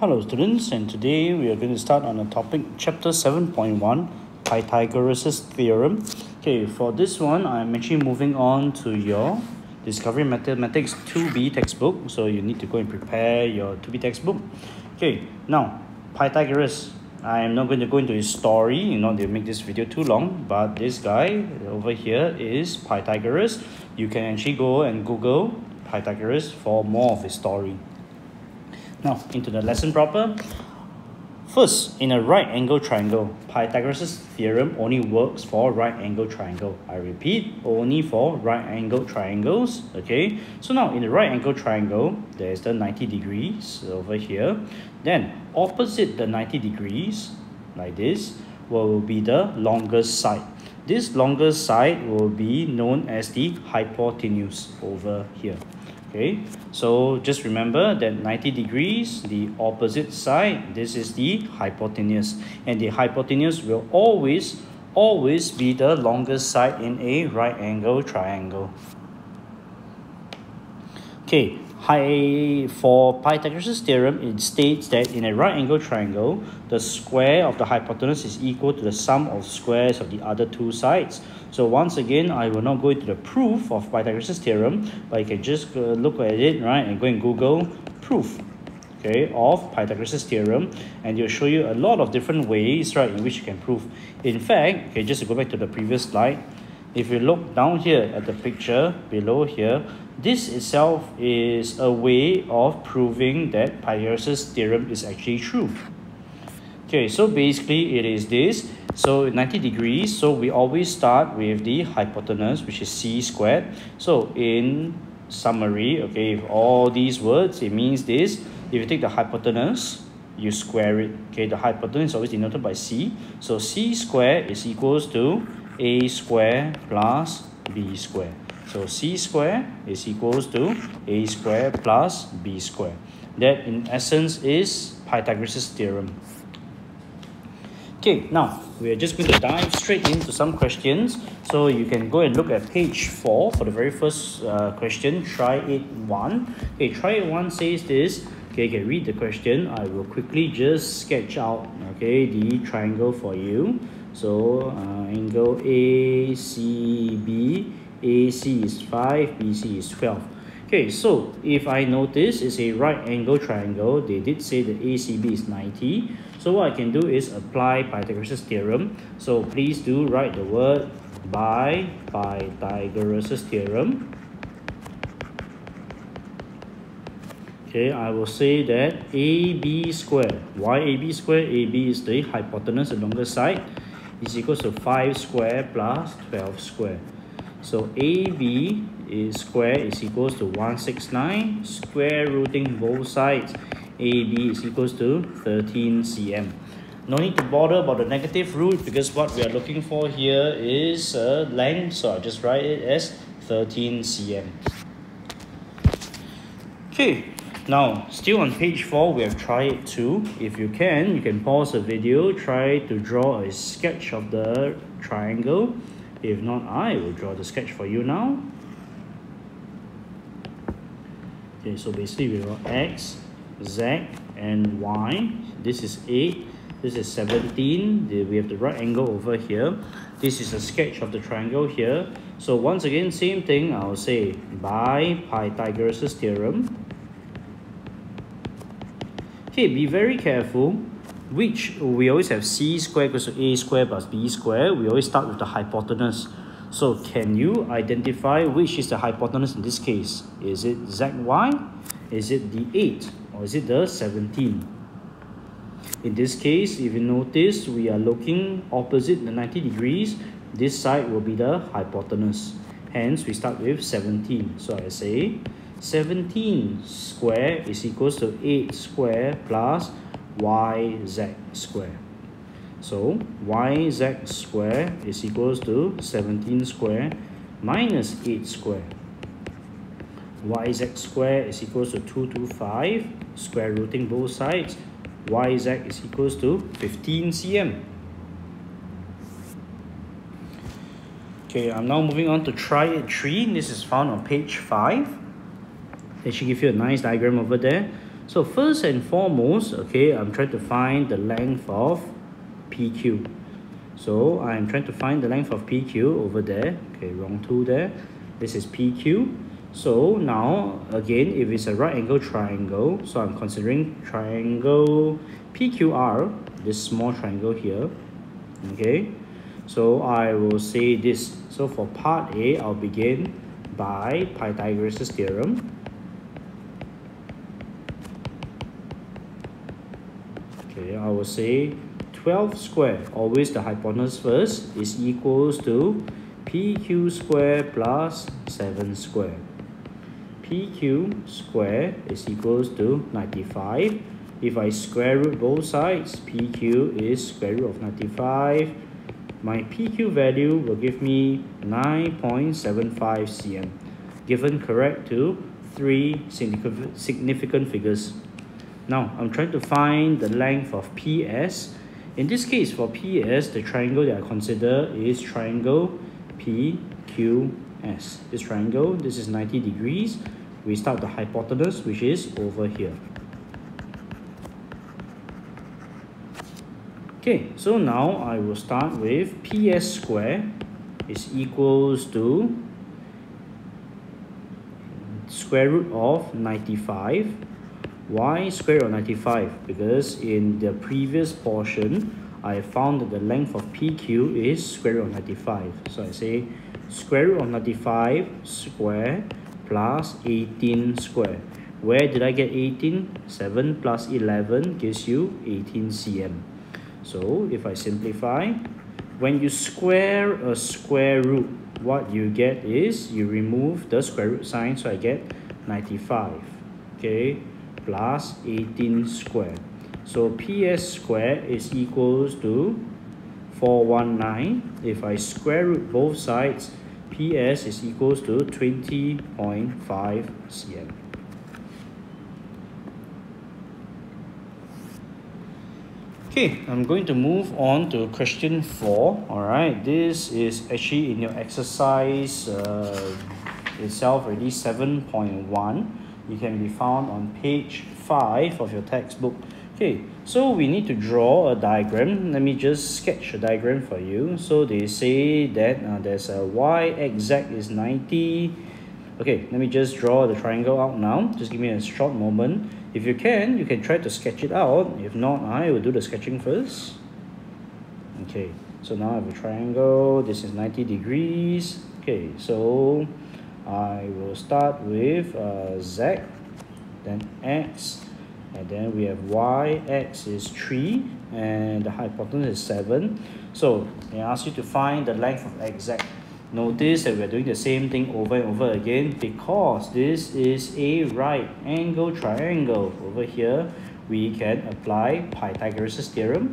Hello students and today we are going to start on a topic chapter 7.1 Pythagoras' theorem. Okay, for this one I'm actually moving on to your Discovery Mathematics 2B textbook. So you need to go and prepare your 2B textbook. Okay, now Pythagoras. I am not going to go into his story, you know, they'll make this video too long, but this guy over here is Pythagoras. You can actually go and Google Pythagoras for more of his story. Now, into the lesson proper. First, in a right angle triangle, Pythagoras' theorem only works for right angle triangle. I repeat, only for right angle triangles. Okay, so now in the right angle triangle, there's the 90 degrees over here. Then, opposite the 90 degrees, like this, will be the longest side. This longest side will be known as the hypotenuse over here okay so just remember that 90 degrees the opposite side this is the hypotenuse. And the hypotenuse will always always be the longest side in a right angle triangle. Okay Hi, for Pythagoras' theorem, it states that in a right angle triangle, the square of the hypotenuse is equal to the sum of squares of the other two sides. So once again, I will not go into the proof of Pythagoras' theorem, but you can just look at it, right, and go and Google proof okay, of Pythagoras' theorem, and it'll show you a lot of different ways, right, in which you can prove. In fact, okay, just to go back to the previous slide, if you look down here at the picture below here, this itself is a way of proving that Pythagoras' theorem is actually true. Okay, so basically it is this. So 90 degrees, so we always start with the hypotenuse, which is c squared. So in summary, okay, all these words, it means this. If you take the hypotenuse, you square it. Okay, the hypotenuse is always denoted by c. So c squared is equals to a square plus b square. So c square is equals to a square plus b square. That in essence is Pythagoras' theorem. Okay, now we are just going to dive straight into some questions. So you can go and look at page 4 for the very first uh, question, try it 1. Okay, try it 1 says this. Okay, you can read the question. I will quickly just sketch out, okay, the triangle for you. So uh, angle ACB, AC is 5, BC is 12. Okay, so if I notice it's a right angle triangle, they did say the ACB is 90. So what I can do is apply Pythagoras' theorem. So please do write the word by Pythagoras' theorem. Okay, I will say that AB squared. Why AB squared? AB is the hypotenuse, the longest side is equals to 5 square plus 12 square. So AB is square is equals to 169 square rooting both sides. AB is equals to 13 cm. No need to bother about the negative root because what we are looking for here is uh, length. So I'll just write it as 13 cm. Okay, now, still on page 4, we have tried too. If you can, you can pause the video, try to draw a sketch of the triangle. If not, I will draw the sketch for you now. Okay, so basically we got X, Z, and Y. This is 8, this is 17. We have the right angle over here. This is a sketch of the triangle here. So once again, same thing, I'll say by Pythagoras' theorem, Okay, be very careful. Which we always have c squared equals to a squared plus b squared. We always start with the hypotenuse. So can you identify which is the hypotenuse in this case? Is it zy? Is it the 8? Or is it the 17? In this case, if you notice, we are looking opposite the 90 degrees. This side will be the hypotenuse. Hence, we start with 17. So I say 17 square is equals to 8 square plus yz square. So yz square is equals to 17 square minus 8 square. yz square is equals to 225 square rooting both sides. yz is equals to 15 cm. Okay, I'm now moving on to try it 3. This is found on page 5. They should give you a nice diagram over there. So first and foremost, okay, I'm trying to find the length of PQ. So I'm trying to find the length of PQ over there. Okay, wrong tool there. This is PQ. So now, again, if it's a right angle triangle, so I'm considering triangle PQR, this small triangle here, okay? So I will say this. So for part A, I'll begin by Pythagoras' theorem. Okay, I will say 12 square, always the hypotenuse first, is equals to PQ square plus 7 square. PQ square is equals to 95. If I square root both sides, PQ is square root of 95. My PQ value will give me 9.75 cm, given correct to three significant figures. Now, I'm trying to find the length of PS. In this case, for PS, the triangle that I consider is triangle PQS. This triangle, this is 90 degrees. We start the hypotenuse, which is over here. Okay, so now I will start with PS square is equals to square root of 95 why square root of 95? Because in the previous portion, I found that the length of PQ is square root of 95. So I say square root of 95 square plus 18 square. Where did I get 18? 7 plus 11 gives you 18 cm. So if I simplify, when you square a square root, what you get is you remove the square root sign, so I get 95. Okay, plus 18 square. So PS square is equals to 419. If I square root both sides, PS is equals to 20.5 cm. Okay, I'm going to move on to question 4. Alright, this is actually in your exercise uh, itself already 7.1 you can be found on page 5 of your textbook. Okay, so we need to draw a diagram. Let me just sketch a diagram for you. So they say that uh, there's a YXZ is 90. Okay, let me just draw the triangle out now. Just give me a short moment. If you can, you can try to sketch it out. If not, I will do the sketching first. Okay, so now I have a triangle. This is 90 degrees. Okay, so I will start with uh, Z, then X, and then we have Y, X is 3, and the hypotenuse is 7. So they ask you to find the length of XZ. Notice that we're doing the same thing over and over again because this is a right angle triangle. Over here, we can apply Pythagoras' theorem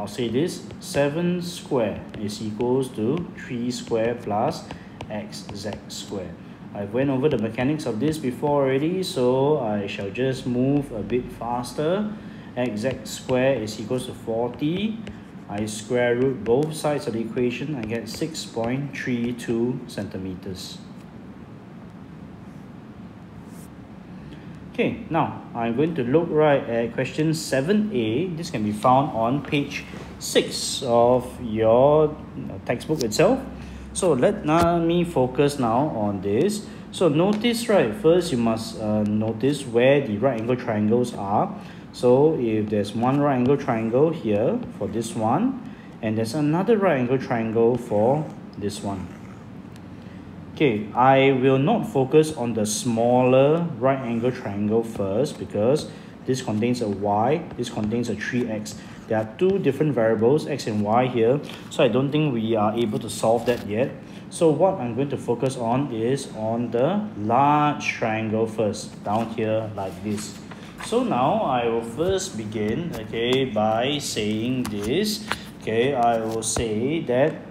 I'll say this 7 square is equals to 3 square plus xz square. I went over the mechanics of this before already, so I shall just move a bit faster. xz square is equals to 40. I square root both sides of the equation, I get 6.32 centimeters. Okay, now I'm going to look right at question 7a. This can be found on page 6 of your textbook itself. So let me focus now on this. So notice right, first you must uh, notice where the right angle triangles are. So if there's one right angle triangle here for this one, and there's another right angle triangle for this one. Okay, I will not focus on the smaller right angle triangle first because this contains a y, this contains a 3x. There are two different variables, x and y here, so I don't think we are able to solve that yet. So what I'm going to focus on is on the large triangle first, down here like this. So now I will first begin, okay, by saying this. Okay, I will say that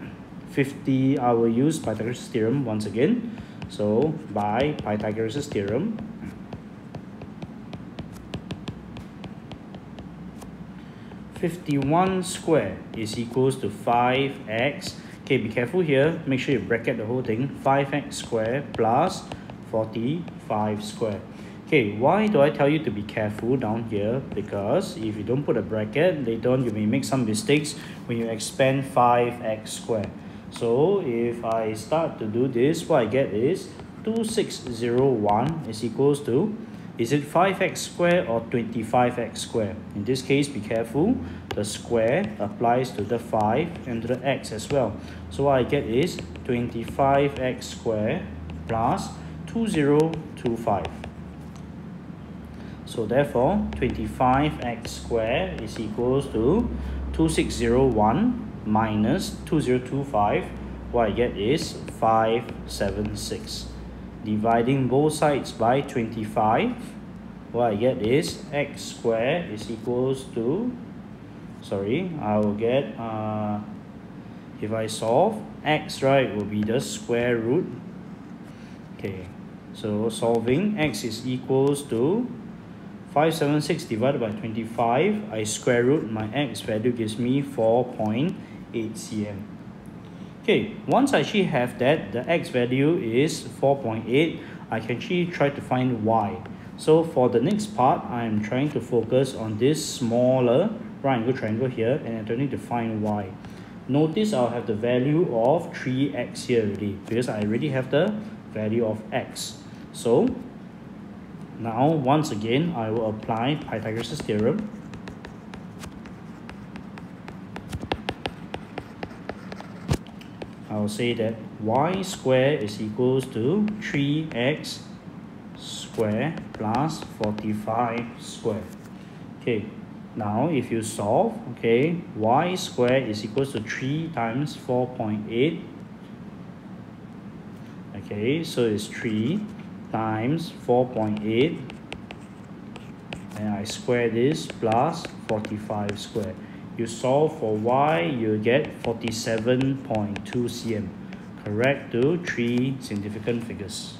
50 I will use Pythagoras theorem once again so by Pythagoras theorem Fifty-one square is equals to five x Okay, be careful here. Make sure you bracket the whole thing. 5x square plus 45 square. Okay, why do I tell you to be careful down here? Because if you don't put a bracket, later on you may make some mistakes when you expand 5x squared. So if I start to do this, what I get is 2601 is equals to, is it 5x squared or 25x squared? In this case, be careful. The square applies to the 5 and to the x as well. So what I get is 25x squared plus 2025. So therefore, 25x squared is equals to 2601 minus 2025. What I get is 576. Dividing both sides by 25, what I get is x squared is equals to, sorry, I will get, uh, if I solve, x, right, will be the square root. Okay, so solving x is equals to 576 divided by 25, I square root my x value gives me 4.8 cm. Okay, once I actually have that, the x value is 4.8, I can actually try to find y. So for the next part, I'm trying to focus on this smaller right angle triangle here and I'm trying to find y. Notice I'll have the value of 3x here already because I already have the value of x. So now, once again, I will apply Pythagoras' theorem. I will say that y squared is equals to 3x squared plus 45 squared. Okay, now if you solve, okay, y squared is equals to 3 times 4.8. Okay, so it's 3 times 4.8 and I square this plus 45 squared. You solve for y, you get 47.2 cm. Correct to three significant figures.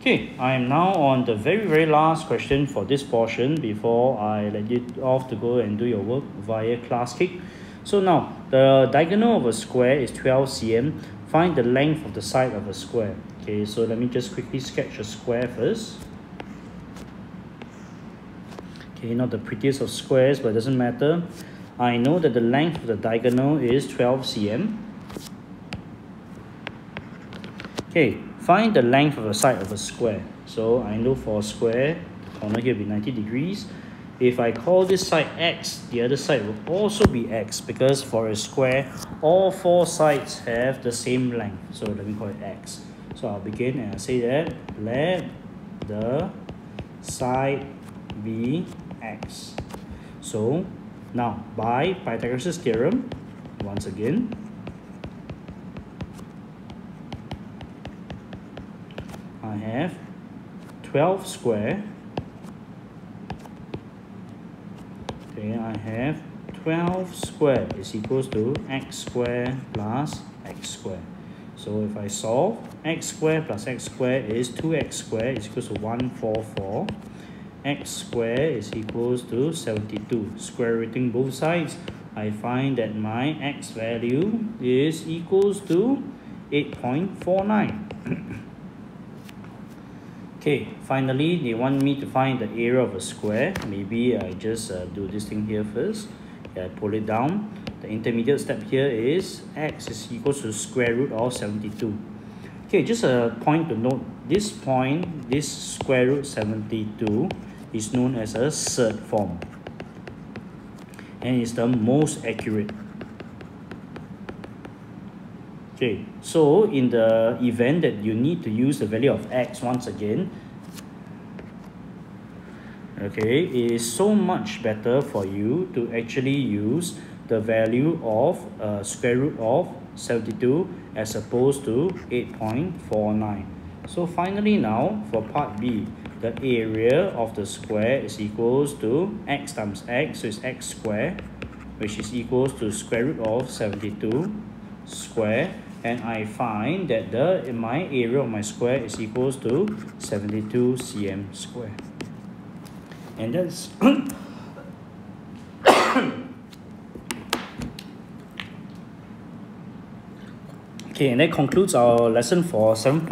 Okay, I am now on the very very last question for this portion before I let you off to go and do your work via Classcake. So now, the diagonal of a square is 12 cm. Find the length of the side of a square. Okay, so let me just quickly sketch a square first. Okay, not the prettiest of squares, but it doesn't matter. I know that the length of the diagonal is 12 cm. Okay, find the length of the side of a square. So I know for a square, the corner here will be 90 degrees. If I call this side x, the other side will also be x because for a square, all four sides have the same length. So let me call it x. So I'll begin and I'll say that let the side be x. So now by Pythagoras' theorem, once again, I have 12 square. Okay, I have 12 squared is equals to x squared plus x squared. So if I solve, x squared plus x squared is 2x squared is equals to 144. x squared is equals to 72. Square rooting both sides, I find that my x value is equals to 8.49. okay, finally, they want me to find the area of a square. Maybe I just uh, do this thing here first. Yeah, pull it down. The intermediate step here is x is equal to square root of 72. Okay, just a point to note. This point, this square root 72 is known as a surd form. And it's the most accurate. Okay, so in the event that you need to use the value of x once again, okay, it is so much better for you to actually use the value of uh, square root of 72 as opposed to 8.49. So finally now for part B, the area of the square is equals to x times x, so it's x squared, which is equals to square root of 72 square and I find that the my area of my square is equals to 72 cm square. And that's Okay, and that concludes our lesson for 7.1.